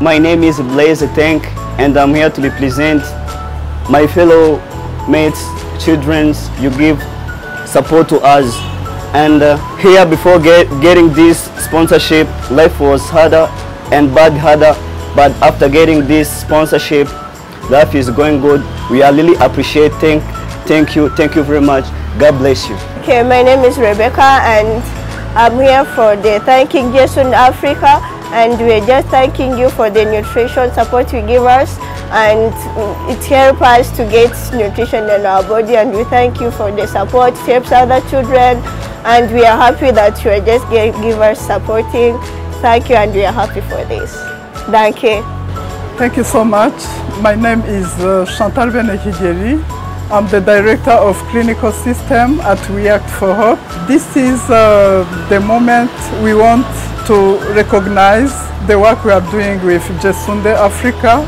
My name is Blaise Tank and I'm here to represent my fellow mates, children. You give support to us. And uh, here before get, getting this sponsorship, life was harder and bad harder. But after getting this sponsorship, life is going good. We are really appreciate. Thank, thank you, thank you very much. God bless you. Okay, my name is Rebecca and I'm here for the Thanking Gesunde Africa and we're just thanking you for the nutrition support you give us and it helps us to get nutrition in our body and we thank you for the support, it helps other children and we are happy that you are just give, us supporting. Thank you and we are happy for this. Thank you. Thank you so much. My name is uh, Chantal Benekigeri. I'm the Director of Clinical System at WE-ACTx for Hope. This is uh, the moment we want to recognize the work we are doing with Gesunde Africa.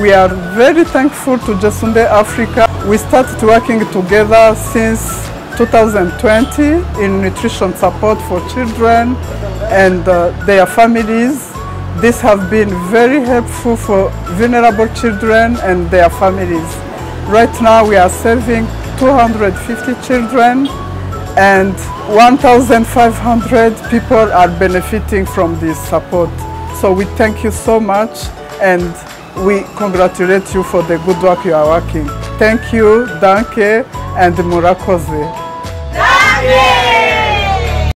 We are very thankful to Gesunde Africa. We started working together since 2020 in nutrition support for children and uh, their families. This has been very helpful for vulnerable children and their families. Right now we are serving 250 children and 1,500 people are benefiting from this support. So we thank you so much and we congratulate you for the good work you are working. Thank you, danke, and murakoze. Danke!